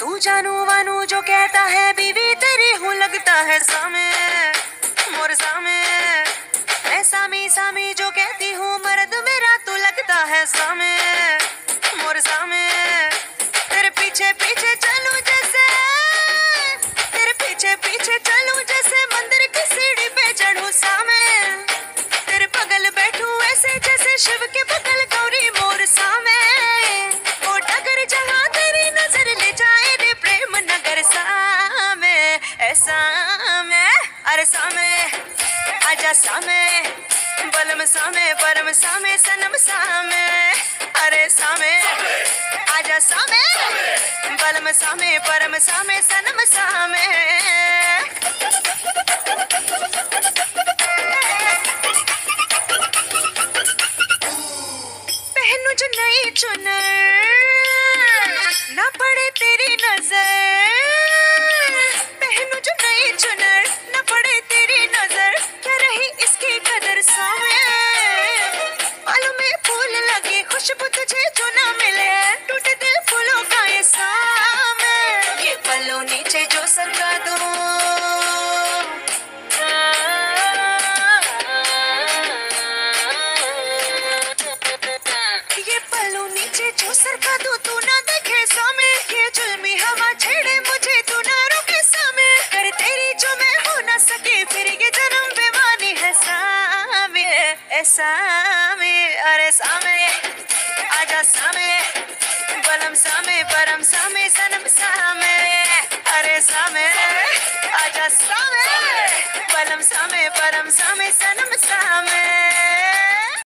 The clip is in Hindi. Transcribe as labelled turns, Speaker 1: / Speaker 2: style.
Speaker 1: तू जानू वानू जो कहता है, बीवी तेरी हूँ लगता है सामे, मोर सामे। ऐसा मी सामी अरे सामे, आजा सामे, बलम सामे, परम सामे, सनम सामे। अरे सामे, आजा सामे, बलम सामे, परम सामे, सनम सामे। पहनू जो नई चुनर, ना पड़े तेरी नज़र। पहनू जो नई चुनर खुशबू तुझे जो ना मिले। टूटे दिल फूलों का ये सामे। ये पल्लों नीचे जो सरका दो। ये पल्लू नीचे जो सरका दो ना देखे सामे ये जुल्मी हवा छेड़े मुझे ना रोके सामे कर तेरी जो मैं ना सके फिर ये जन्म बेमानी सामे ए सामे अरे सामे आजा सामे, बलम सामे, परम सामे, सनम सामे, अरे सामे, आजा सामे, बलम सामे, परम सामे, सनम सामे।